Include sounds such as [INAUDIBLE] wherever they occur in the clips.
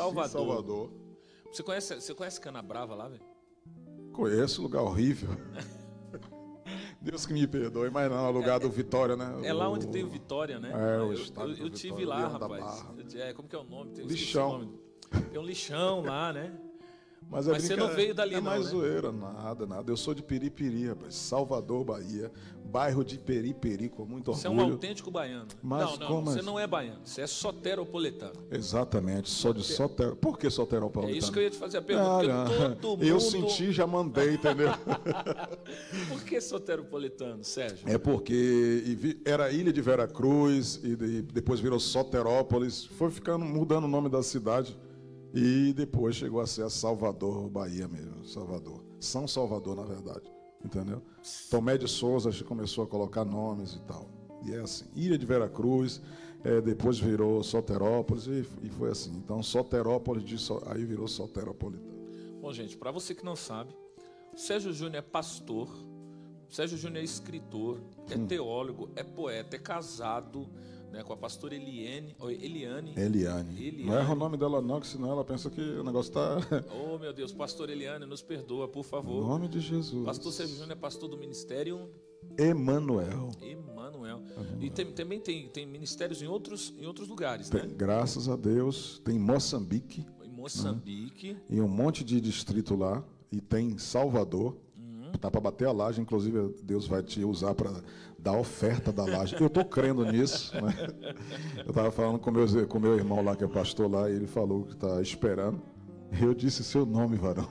Salvador. Salvador. Você conhece, você conhece Cana Brava lá, velho? Conheço, lugar horrível. [LAUGHS] Deus que me perdoe, mas não, é o lugar do Vitória, né? É lá O- onde tem o Vitória, né? É, o eu, estádio eu, do eu tive lá, Leão rapaz. Eu- É, como que é o nome? Tem, eu Lixão. o nome. Tem um lixão lá, né? Mas, é Mas você não veio dali é não, mais né? zoeira, nada, nada. Eu sou de Piripiri, rapaz. Salvador, Bahia. Bairro de Periperi, com muito Você é um orgulho. autêntico baiano. Mas não, não, como você assim? não é baiano. Você é soteropolitano. Exatamente, sou de Sotero. Por que Soterópolis? É isso que eu ia te fazer a pergunta. porque todo mundo... Eu senti, já mandei, entendeu? [LAUGHS] Por que soteropolitano, Sérgio? É porque era Ilha de Veracruz e de- depois virou Soterópolis, foi ficando mudando o nome da cidade e depois chegou a ser a Salvador, Bahia mesmo, Salvador, São Salvador na verdade, entendeu? Tomé de Souza começou a colocar nomes e tal e é assim. Ilha de Veracruz, é, depois virou Soterópolis e, e foi assim. Então Soterópolis de aí virou Soteropolitano. Bom, gente, para você que não sabe, Sérgio Júnior é pastor, Sérgio Júnior é escritor, é Hum. teólogo, é poeta, é casado né, com a pastora Eliane, Eliane. Eliane. Eliane. Não erra o nome dela não, que senão ela pensa que o negócio está [LAUGHS] Oh, meu Deus, pastor Eliane, nos perdoa, por Em favor. nome de Jesus. Pastor Sérgio Júnior é pastor do ministério Emanuel. Emanuel. E tem- também tem, tem ministérios em outros, em outros lugares, Tem, né? graças a Deus, tem Moçambique Em Moçambique. e um monte de distrito lá e tem Salvador. Tá para bater a laje, inclusive Deus vai te usar para dar oferta da laje. Eu tô crendo nisso, né? [LAUGHS] Eu tava falando com meus com meu irmão lá que é pastor lá, e ele falou que tá esperando. Eu disse seu nome, varão.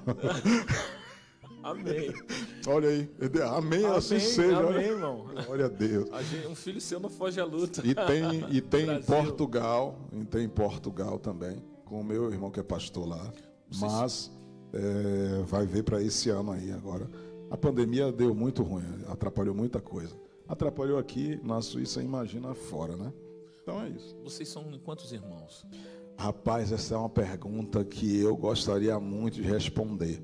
Amém. [LAUGHS] Olha aí, amém, assim Amém, seja. amém, olha. irmão. Glória a Deus. Um filho seu não foge à luta. E tem, e tem em. Portugal, e tem em Portugal também, com o meu irmão que é pastor lá. Mas é, vai ver para esse ano aí agora. A pandemia deu muito ruim, atrapalhou muita coisa. Atrapalhou aqui na Suíça, imagina fora, né? Então é isso. Vocês são quantos irmãos? Rapaz, essa é uma pergunta que eu gostaria muito de responder.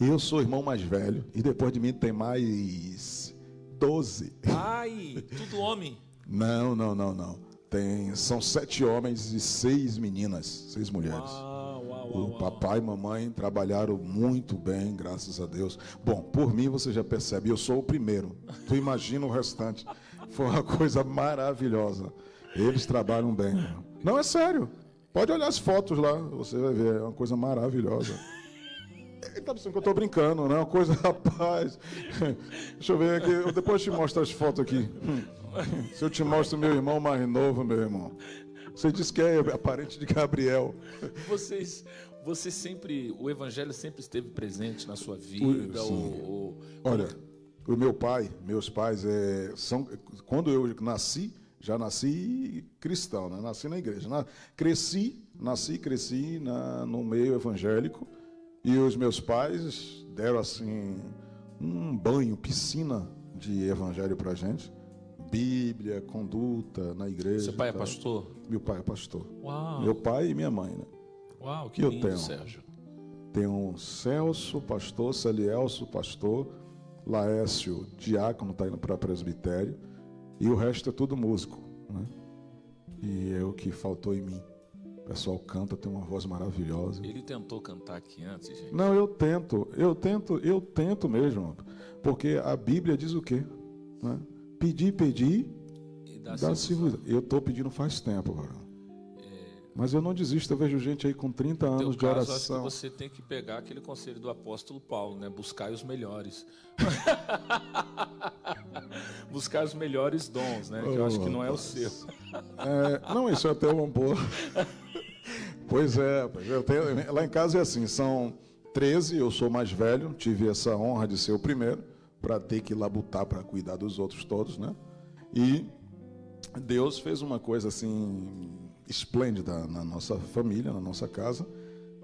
Eu sou o irmão mais velho e depois de mim tem mais 12. Ai, tudo homem. Não, não, não, não. Tem, são sete homens e seis meninas, seis mulheres. Uau, O papai e mamãe trabalharam muito bem, graças a Deus. Bom, por mim você já percebe, eu sou o primeiro. Tu imagina o restante. Foi uma coisa maravilhosa. Eles trabalham bem. Não, é sério. Pode olhar as fotos lá, você vai ver, é uma coisa maravilhosa. Ele tá pensando que eu tô brincando, né? Uma coisa, [LAUGHS] rapaz. Deixa eu ver aqui, eu depois te mostro as fotos aqui. Se eu te mostro meu irmão mais novo, meu irmão. Você disse que é aparente de Gabriel. Vocês, você sempre, o evangelho sempre esteve presente na sua vida. ou- ou- Olha, o meu pai, meus pais, é, são, quando eu nasci, já nasci cristão, né? nasci na igreja. Na- cresci, nasci, cresci na, no meio evangélico e os meus pais deram assim um banho, piscina de evangelho pra gente. Bíblia, conduta na igreja. Seu pai é pastor? Meu pai é pastor. Uau, Meu pai e minha mãe, né? uau, que eu lindo, tenho. Sérgio. Tem um Celso, pastor, Celielso, pastor, Laécio, diácono, está indo para presbitério, e o resto é tudo músico. Né? E é o que faltou em mim. O pessoal canta, tem uma voz maravilhosa. Ele tentou cantar aqui antes, gente. Não, eu tento, eu tento, eu tento mesmo. Porque a Bíblia diz o quê? Né? Pedir, pedir, E dá dá se- se Eu estou pedindo faz tempo, varão. Mas eu não desisto, eu vejo gente aí com 30 No anos de caso, acho que oração. você tem que pegar aquele conselho do apóstolo Paulo, né? Buscar os melhores. [LAUGHS] Buscar os melhores dons, né? Que eu acho que não é o seu. É, não, isso é até uma boa. Pois é, tenho, lá em casa é assim, são 13, eu sou mais velho, tive essa honra de ser o primeiro, para ter que labutar para cuidar dos outros todos, né? E Deus fez uma coisa assim esplêndida na nossa família, na nossa casa.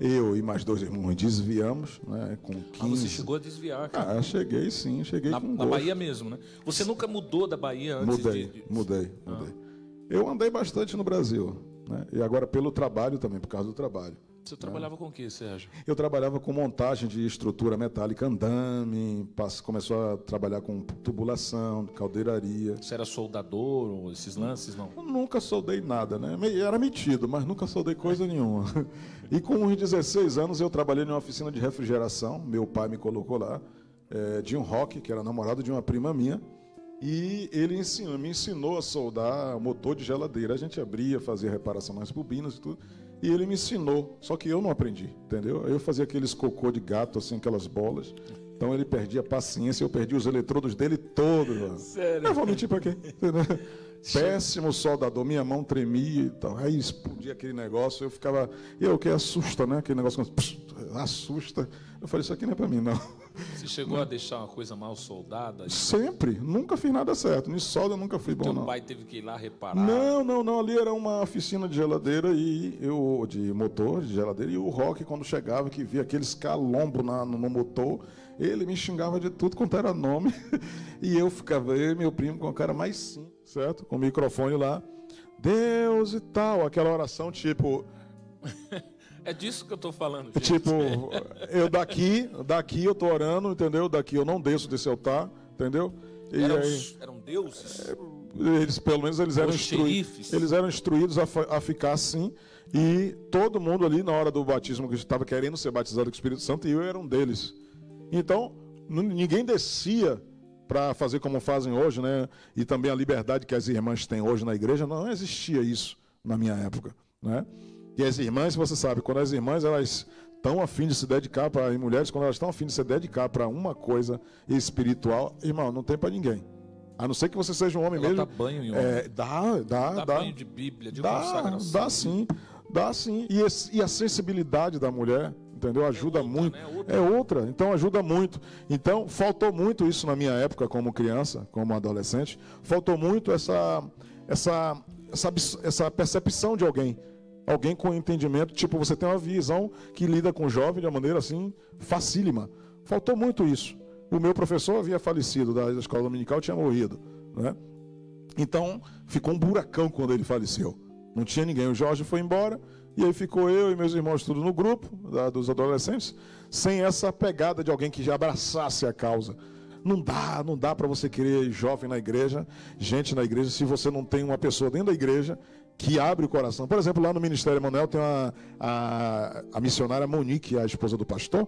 Eu e mais dois irmãos desviamos, né, com 15. Ah, você chegou a desviar, cara. Ah, cheguei sim, cheguei na, com na gosto. Bahia mesmo, né? Você nunca mudou da Bahia antes Mudei, de... de- mudei, mudei. Eu andei bastante no Brasil. Né? E agora pelo trabalho também, por causa do trabalho. Você trabalhava com o que, Sérgio? Eu trabalhava com montagem de estrutura metálica, andame, começou a trabalhar com tubulação, caldeiraria. Você era soldador ou esses lances, não? Eu nunca soldei nada, né? Era metido, mas nunca soldei coisa nenhuma. [LAUGHS] E com uns 16 anos eu trabalhei em uma oficina de refrigeração, meu pai me colocou lá, é, de um rock, que era namorado de uma prima minha, e ele ensinou, me ensinou a soldar motor de geladeira. A gente abria, fazia reparação nas bobinas e tudo. E ele me ensinou, só que eu não aprendi, entendeu? Eu fazia aqueles cocô de gato, assim, aquelas bolas. Então ele perdia a paciência, eu perdi os eletrodos dele todos. Mano. Sério? Eu vou mentir para quê? Péssimo soldador, minha mão tremia e tal. Aí explodia aquele negócio, eu ficava. E eu que assusta, né? Aquele negócio assusta. Eu falei, isso aqui não é para mim, não. Você chegou a deixar uma coisa mal soldada? Sempre. Nunca fiz nada certo. Nisso solda nunca fui bom, Teu não. pai teve que ir lá reparar? Não, não, não. Ali era uma oficina de geladeira e eu de motor de geladeira e o Rock quando chegava que via aqueles calombro na, no, no motor, ele me xingava de tudo quanto era nome [LAUGHS] e eu ficava eu e meu primo com a cara mais sim, certo? Com o microfone lá, Deus e tal, aquela oração tipo É disso que eu estou falando. Gente. Tipo, eu daqui, daqui eu estou orando, entendeu? Daqui eu não desço desse altar, entendeu? E eram, aí, eram deuses? Eles, pelo menos eles eram, instruídos, eles eram instruídos a, a, ficar assim. E todo mundo ali, na hora do batismo, que estava querendo ser batizado com o Espírito Santo, e eu era um deles. Então, ninguém descia para fazer como fazem hoje, né? E também a liberdade que as irmãs têm hoje na igreja, não existia isso na minha época, né? E as irmãs, você sabe, quando as irmãs elas estão afim de se dedicar para mulheres, quando elas estão afim de se dedicar para uma coisa espiritual, irmão, não tem para ninguém. A não ser que você seja um homem Ela mesmo. Dá banho em homem. É, dá, dá, dá. Dá banho de Bíblia, de dá, consagração. Dá sim, dá sim. E, esse, e a sensibilidade da mulher, entendeu? Ajuda é outra, muito. Né? Outra. É outra, então ajuda muito. Então, faltou muito isso na minha época como criança, como adolescente. Faltou muito essa, essa, essa, essa percepção de alguém alguém com entendimento, tipo, você tem uma visão que lida com o jovem de uma maneira assim, facílima. Faltou muito isso. O meu professor havia falecido da escola dominical, tinha morrido. Né? Então, ficou um buracão quando ele faleceu. Não tinha ninguém. O Jorge foi embora, e aí ficou eu e meus irmãos tudo no grupo da, dos adolescentes, sem essa pegada de alguém que já abraçasse a causa. Não dá, não dá para você querer jovem na igreja, gente na igreja, se você não tem uma pessoa dentro da igreja que abre o coração. Por exemplo, lá no Ministério Emanuel tem uma, a, a missionária Monique, a esposa do pastor.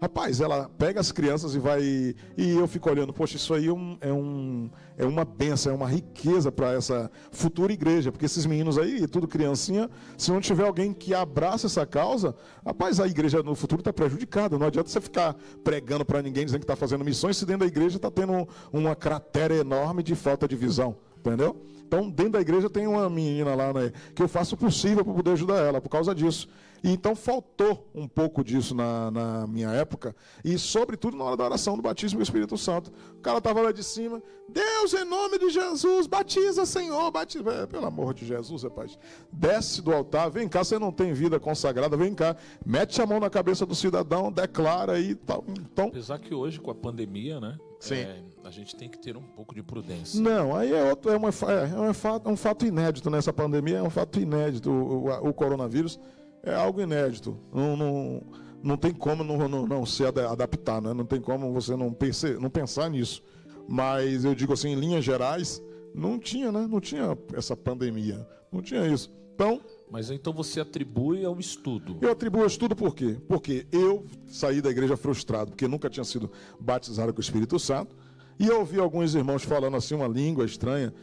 Rapaz, ela pega as crianças e vai. E eu fico olhando, poxa, isso aí é, um, é, um, é uma benção, é uma riqueza para essa futura igreja. Porque esses meninos aí, tudo criancinha, se não tiver alguém que abraça essa causa, rapaz, a igreja no futuro está prejudicada. Não adianta você ficar pregando para ninguém dizendo que está fazendo missões, se dentro da igreja está tendo uma cratera enorme de falta de visão. Entendeu? Então, dentro da igreja tem uma menina lá, né, que eu faço o possível para poder ajudar ela, por causa disso. E então faltou um pouco disso na, na, minha época, e sobretudo na hora da oração do batismo do Espírito Santo. O cara estava lá de cima, Deus, em nome de Jesus, batiza, Senhor, batiza. É, pelo amor de Jesus, rapaz. Desce do altar, vem cá, você não tem vida consagrada, vem cá, mete a mão na cabeça do cidadão, declara aí tal. Então, Apesar que hoje, com a pandemia, né? Sim. É, a gente tem que ter um pouco de prudência. Não, aí é, outro, é, uma, é, um fato, é um fato inédito nessa pandemia, é um fato inédito. O, o, o coronavírus é algo inédito. Não, não, não tem como não, não, não se adaptar, né? não tem como você não, pense, não pensar nisso. Mas eu digo assim, em linhas gerais, não tinha, né? Não tinha essa pandemia. Não tinha isso. Então. Mas então você atribui ao estudo. Eu atribuo ao estudo por quê? Porque eu saí da igreja frustrado, porque nunca tinha sido batizado com o Espírito Santo. E eu ouvi alguns irmãos falando assim uma língua estranha.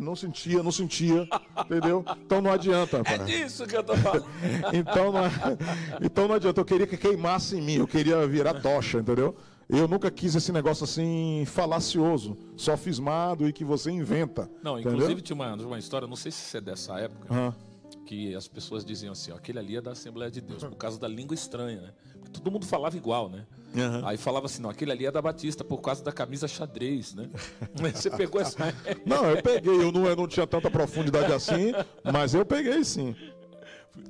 Não sentia, não sentia, entendeu? Então não adianta. É disso que eu tô falando. [LAUGHS] então, não, então não adianta. Eu queria que queimasse em mim, eu queria virar tocha, entendeu? Eu nunca quis esse negócio assim falacioso, sofismado e que você inventa. Não, entendeu? inclusive tinha uma, uma história, não sei se é dessa época, que as pessoas diziam assim: ó, aquele ali é da Assembleia de Deus, por causa da língua estranha, né? Todo mundo falava igual, né? Uhum. Aí falava assim: não, aquele ali é da Batista, por causa da camisa xadrez, né? [LAUGHS] Você pegou essa. não, eu peguei, eu não, eu não tinha tanta profundidade assim, mas eu peguei sim.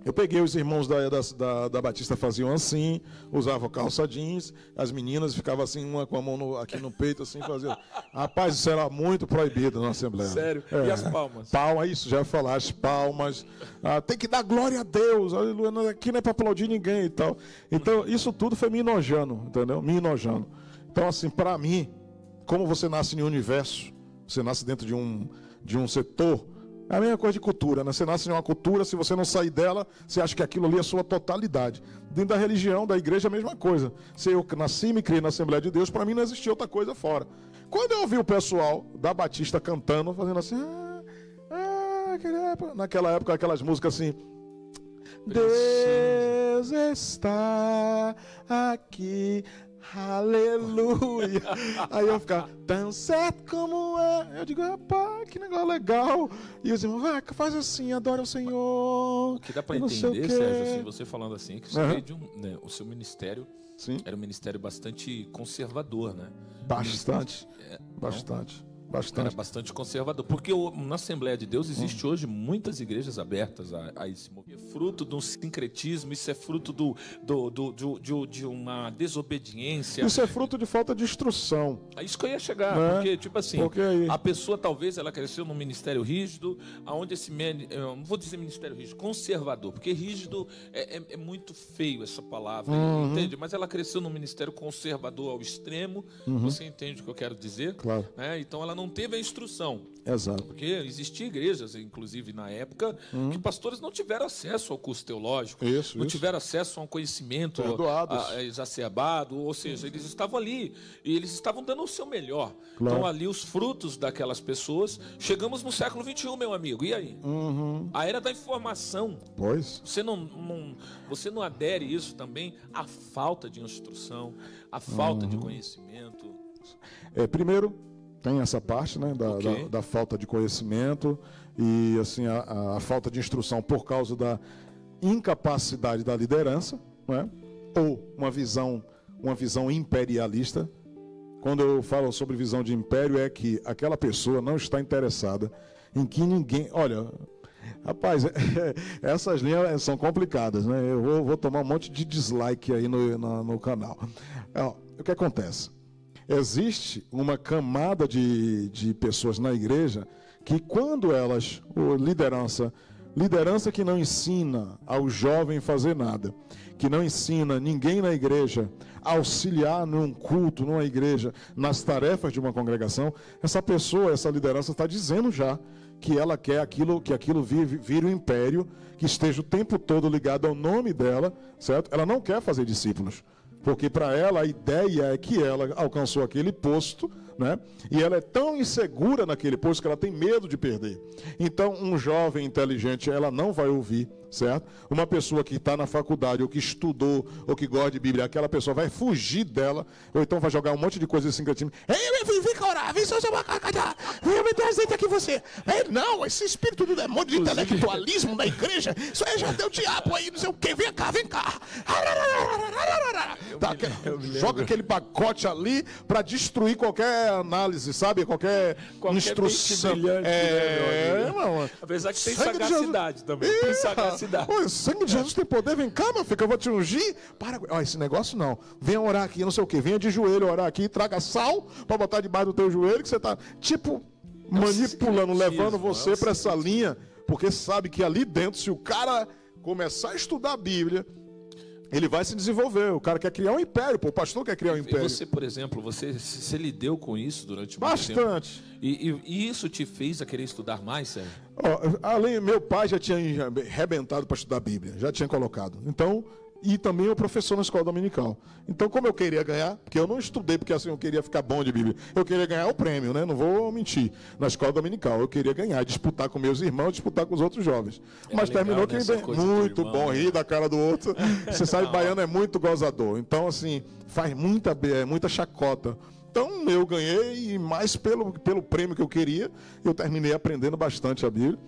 Eu peguei os irmãos da, da, da, Batista faziam assim, usavam calça jeans, as meninas ficavam assim, uma com a mão no, aqui no peito, assim, faziam. Rapaz, isso era muito proibido na Assembleia. Sério? É. E as palmas? Palma, isso, já ia falar, as palmas. Ah, tem que dar glória a Deus, aleluia, aqui não é para aplaudir ninguém e tal. Então, isso tudo foi me enojando, entendeu? Me enojando. Então, assim, para mim, como você nasce em um universo, você nasce dentro de um, de um setor é a mesma coisa de cultura, né? Você nasce em uma cultura, se você não sair dela, você acha que aquilo ali é a sua totalidade. Dentro da religião, da igreja, é a mesma coisa. Se eu nasci e me criei na Assembleia de Deus, para mim não existia outra coisa fora. Quando eu ouvi o pessoal da Batista cantando, fazendo assim, ah, ah, naquela época, aquelas músicas assim. Deus está aqui. Aleluia. Aí eu ficava, tão certo como é. Eu digo, rapaz, que negócio legal. E os irmãos, vai, faz assim, adora o Senhor. O que dá para entender, Sérgio, assim, você falando assim, que uhum. um, né, o seu ministério Sim. era um ministério bastante conservador, né? Bastante. É, bastante. Bastante. Era bastante conservador. Porque na Assembleia de Deus existe hum. hoje muitas igrejas abertas a, a esse movimento. É fruto de um sincretismo, isso é fruto do, do, do, do de, de, uma desobediência. Isso é fruto de falta de instrução. É isso que eu ia chegar. Né? Porque, tipo assim, porque a pessoa talvez ela cresceu num ministério rígido, aonde esse. Eu não vou dizer ministério rígido, conservador, porque rígido é, é, é muito feio essa palavra, uhum. entende? Mas ela cresceu num ministério conservador ao extremo. Uhum. Você entende o que eu quero dizer? Claro. Né? Então ela não teve a instrução. Exato. Porque existiam igrejas, inclusive na época, uhum. que pastores não tiveram acesso ao curso teológico, isso, não isso. tiveram acesso a um conhecimento a, a, exacerbado, ou seja, eles estavam ali e eles estavam dando o seu melhor. Claro. Então ali os frutos daquelas pessoas. Chegamos no século 21, meu amigo. E aí? Uhum. A era da informação. Pois. Você não, não, você não adere isso também à falta de instrução, à falta uhum. de conhecimento. É, primeiro, tem essa parte né, da, okay. da, da, falta de conhecimento e assim a, a, falta de instrução por causa da incapacidade da liderança, né, ou uma visão, uma visão imperialista. Quando eu falo sobre visão de império, é que aquela pessoa não está interessada em que ninguém. Olha, Rapaz, [LAUGHS] essas linhas são complicadas, né? Eu vou, vou, tomar um monte de dislike aí no, no, no canal. Ó, o que acontece? Existe uma camada de, de pessoas na igreja que quando elas, liderança, liderança que não ensina ao jovem fazer nada, que não ensina ninguém na igreja a auxiliar num culto, numa igreja, nas tarefas de uma congregação, essa pessoa, essa liderança está dizendo já que ela quer aquilo, que aquilo vire, vire um império, que esteja o tempo todo ligado ao nome dela, certo? Ela não quer fazer discípulos. Porque para ela a ideia é que ela alcançou aquele posto, né? E ela é tão insegura naquele posto que ela tem medo de perder. Então, um jovem inteligente, ela não vai ouvir certo? Uma pessoa que está na faculdade, ou que estudou, ou que gosta de Bíblia, aquela pessoa vai fugir dela, ou então vai jogar um monte de coisa assim que time. Ei, vem cá orar, vem só chamar vem me azeite aqui você. Ei, não, esse espírito do demônio de intelectualismo da igreja, isso aí já deu diabo aí, não sei o quê, vem cá, vem cá. Tá, joga aquele pacote ali para destruir qualquer análise, sabe? Qualquer, qualquer instrução. Brilhante, é, né, Apesar que tem sagacidade também. Tem sagacidade cidade. o sangue de Jesus tem poder, vem cá, meu filho, eu vou te ungir. Para, ó, esse negócio não. Venha orar aqui, não sei o que. Venha de joelho orar aqui, traga sal para botar debaixo do teu joelho, que você está, tipo, manipulando, levando você para essa linha, porque sabe que ali dentro, se o cara começar a estudar a Bíblia, ele vai se desenvolver. O cara quer criar um império, pô. o pastor quer criar um império. E você, por exemplo, você se lidou com isso durante Bastante. E, e, e, isso te fez a querer estudar mais, Sérgio? Oh, além, meu pai já tinha arrebentado para estudar a Bíblia, já tinha colocado. Então, e também o professor na escola dominical. Então, como eu queria ganhar, porque eu não estudei porque assim eu queria ficar bom de Bíblia, eu queria ganhar o prêmio, né? Não vou mentir. Na escola dominical, eu queria ganhar, disputar com meus irmãos, disputar com os outros jovens. É Mas terminou que né? muito bom rir da cara do outro. [LAUGHS] Você sabe, baiano é muito gozador. Então, assim, faz muita, muita chacota. Então, eu ganhei e mais pelo, pelo prêmio que eu queria, eu terminei aprendendo bastante a Bíblia.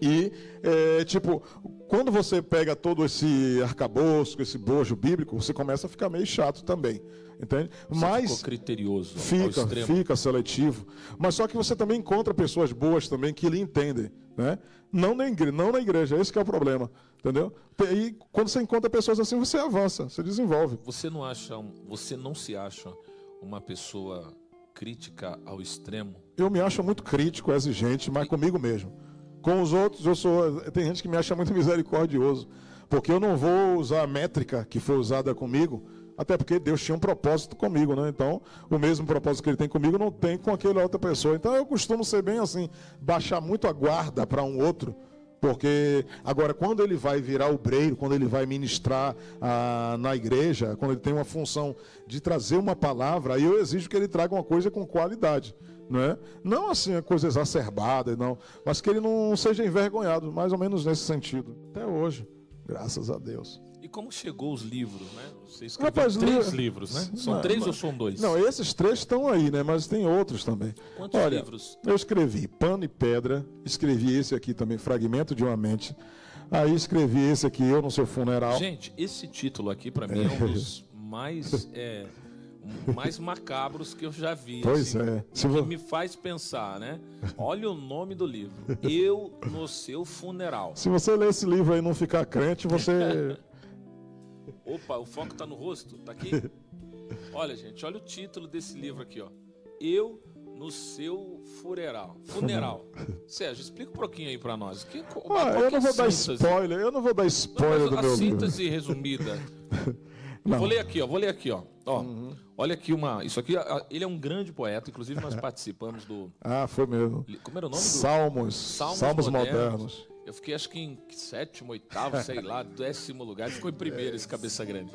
E, é, tipo, quando você pega todo esse arcabouço, esse bojo bíblico, você começa a ficar meio chato também. Entende? Você Mas criterioso. Fica, fica seletivo. Mas só que você também encontra pessoas boas também que lhe entendem. Né? Não, na igreja, não na igreja, esse é o problema. Entendeu? E quando você encontra pessoas assim, você avança, você desenvolve. Você não acha, você não se acha uma pessoa crítica ao extremo? Eu me acho muito crítico, exigente, mas e... comigo mesmo. Com os outros, eu sou. Tem gente que me acha muito misericordioso, porque eu não vou usar a métrica que foi usada comigo, até porque Deus tinha um propósito comigo, né? Então, o mesmo propósito que ele tem comigo não tem com aquela outra pessoa. Então, eu costumo ser bem assim, baixar muito a guarda para um outro porque agora, quando ele vai virar obreiro, quando ele vai ministrar ah, na igreja, quando ele tem uma função de trazer uma palavra, aí eu exijo que ele traga uma coisa com qualidade. Não, é? não assim, a coisa exacerbada, não, mas que ele não seja envergonhado, mais ou menos nesse sentido. Até hoje, graças a Deus. E como chegou os livros, né? Você escreveu Rapaz, três li... livros, né? São não, três não, ou são dois? Não, esses três estão aí, né? Mas tem outros também. Quantos Olha, livros? Eu escrevi Pano e Pedra, escrevi esse aqui também, Fragmento de uma Mente. Aí escrevi esse aqui, Eu no Seu Funeral. Gente, esse título aqui para mim é um [LAUGHS] dos mais... É, mais macabros que eu já vi. Pois assim, é. Se que me faz pensar, né? Olha o nome do livro. Eu no seu funeral. Se você ler esse livro aí e não ficar crente, você [LAUGHS] Opa, o foco está no rosto, tá aqui? [LAUGHS] Olha, gente, olha o título desse livro aqui, ó. Eu no seu funeral. Funeral. [LAUGHS] Sérgio, explica um pouquinho aí para nós. Que, ah, eu não vou dar spoiler, eu não vou dar spoiler não, do meu livro. Síntese resumida. Vou ler aqui, ó. Vou ler aqui, ó. ó uhum. Olha aqui uma. Isso aqui, ele é um grande poeta. Inclusive nós participamos do. Ah, foi mesmo. Como era o nome? Salmos. Do... Salmos, Salmos modernos. modernos. Eu fiquei acho que em sétimo, oitavo, sei lá, [LAUGHS] décimo lugar. Ficou em primeiro esse cabeça grande.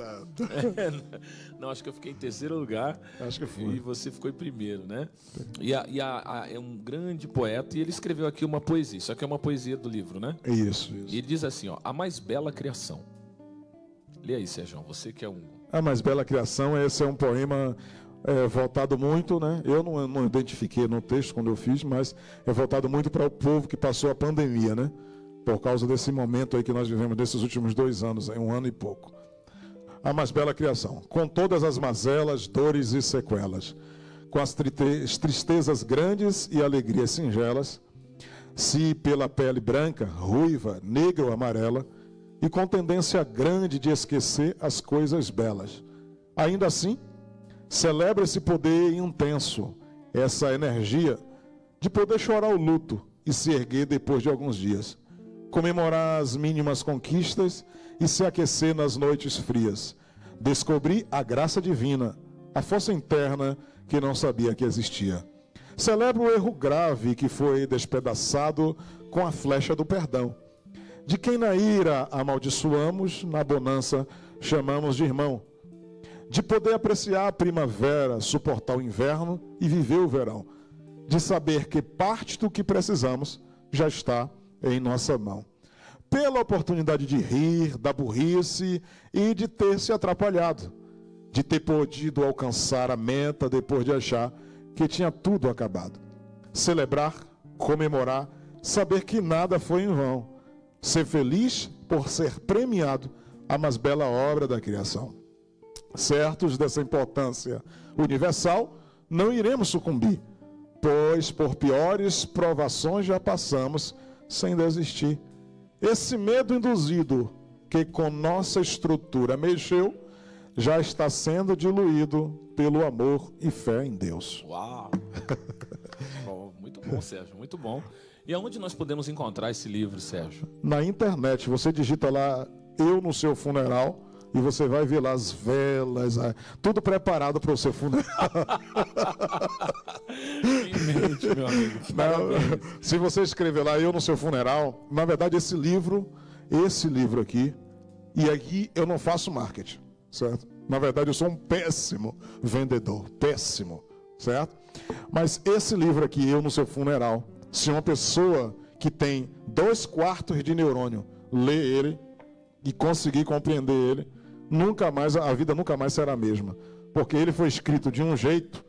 [LAUGHS] não, acho que eu fiquei em terceiro lugar. Acho que foi. E você ficou em primeiro, né? E, a, e a, a, é um grande poeta e ele escreveu aqui uma poesia. Isso aqui é uma poesia do livro, né? Isso, isso. E ele diz assim, ó, a mais bela criação. Lê aí, Sérgio, você que é um... A mais bela criação, esse é um poema é, voltado muito, né? Eu não, não identifiquei no texto quando eu fiz, mas é voltado muito para o povo que passou a pandemia, né? por causa desse momento aí que nós vivemos desses últimos dois anos, em um ano e pouco. A mais bela criação, com todas as mazelas, dores e sequelas, com as tristezas grandes e alegrias singelas, se pela pele branca, ruiva, negra ou amarela, e com tendência grande de esquecer as coisas belas. Ainda assim, celebra esse poder intenso, essa energia de poder chorar o luto e se erguer depois de alguns dias comemorar as mínimas conquistas e se aquecer nas noites frias. Descobrir a graça divina, a força interna que não sabia que existia. Celebra o erro grave que foi despedaçado com a flecha do perdão. De quem na ira amaldiçoamos, na bonança chamamos de irmão. De poder apreciar a primavera, suportar o inverno e viver o verão. De saber que parte do que precisamos já está em nossa mão. Pela oportunidade de rir, da burrice e de ter se atrapalhado, de ter podido alcançar a meta depois de achar que tinha tudo acabado. Celebrar, comemorar, saber que nada foi em vão. Ser feliz por ser premiado a mais bela obra da criação. Certos dessa importância universal, não iremos sucumbir, pois por piores provações já passamos sem desistir. Esse medo induzido que com nossa estrutura mexeu, já está sendo diluído pelo amor e fé em Deus. Uau! [LAUGHS] muito bom, Sérgio, muito bom. E aonde nós podemos encontrar esse livro, Sérgio? Na internet. Você digita lá Eu no seu funeral e você vai ver lá as velas, tudo preparado para o seu funeral. mente, meu amigo. [LAUGHS] Não, se você escrever lá Eu no seu funeral, na verdade esse livro, esse livro aqui, e aqui eu não faço marketing, certo? Na verdade eu sou um péssimo vendedor, péssimo, certo? Mas esse livro aqui, Eu no seu funeral, se uma pessoa que tem dois quartos de neurônio ler ele e conseguir compreender ele, nunca mais, a vida nunca mais será a mesma. Porque ele foi escrito de um jeito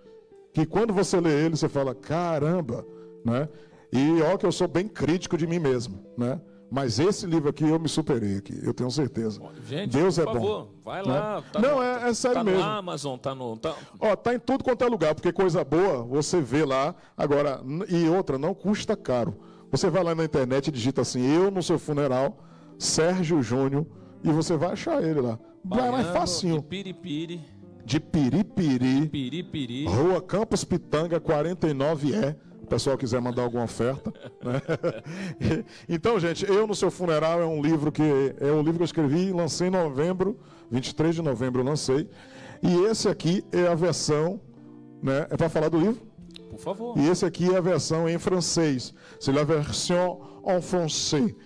que quando você lê ele, você fala, caramba, né? E ó que eu sou bem crítico de mim mesmo, né? Mas esse livro aqui eu me superei aqui, eu tenho certeza. Gente, Deus é favor, bom. Vai lá. Né? Tá Não, no, é, é sério tá mesmo. Tá na Amazon, tá no. Tá... Ó, tá em tudo quanto é lugar, porque coisa boa você vê lá. Agora, e outra, não custa caro. Você vai lá na internet e digita assim, eu no seu funeral Sérgio Júnior e você vai achar ele lá. Vai mais facinho. De Piripiri. De Piripiri. Piripiri. Rua Campos Pitanga, 49E. Pessoal quiser mandar alguma oferta. Né? [LAUGHS] então, gente, Eu no Seu Funeral é um livro que é um livro que eu escrevi e lancei em novembro, 23 de novembro eu lancei. E esse aqui é a versão, né? É para falar do livro? Por favor. E esse aqui é a versão em francês. C'est la version en français.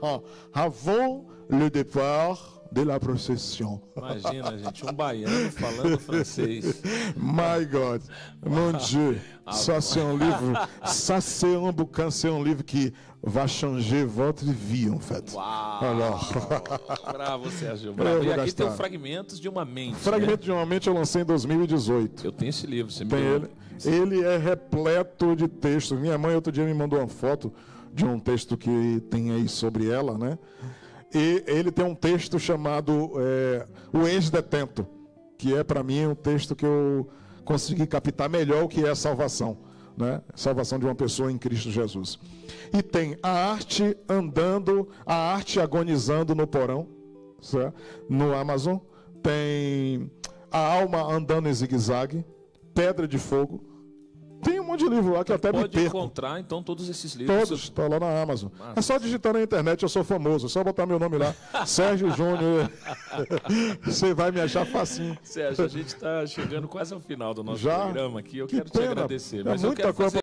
[LAUGHS] Avant le départ de la procession. Imagina, gente, um baiano falando [LAUGHS] francês. My God, mon Dieu, ça c'est un livre, ça c'est un bouquin, c'est un livre qui va changer votre vie, en fait. Uau! Alors. [LAUGHS] Bravo, Sérgio. Bravo. E aqui tem fragmentos de uma mente. Fragmento né? de uma mente eu lancei em 2018. Eu tenho esse livro, você me tem ele. Ele é repleto de textos. Minha mãe outro dia me mandou uma foto de um texto que tem aí sobre ela, né? E ele tem um texto chamado é, O Ex-Detento, que é para mim um texto que eu consegui captar melhor o que é a salvação, né? Salvação de uma pessoa em Cristo Jesus. E tem a arte andando, a arte agonizando no porão, certo? no Amazon. Tem a alma andando em zigue-zague, pedra de fogo, de livro lá que eu até pode me perco. encontrar, então, todos esses livros. Todos, está lá na Amazon. Nossa. É só digitar na internet, eu sou famoso. É só botar meu nome lá. [LAUGHS] Sérgio Júnior. [LAUGHS] Você vai me achar facinho. Sérgio, a gente está chegando quase ao final do nosso Já? programa aqui. Eu que quero pena. te agradecer. É mas muita eu quero coisa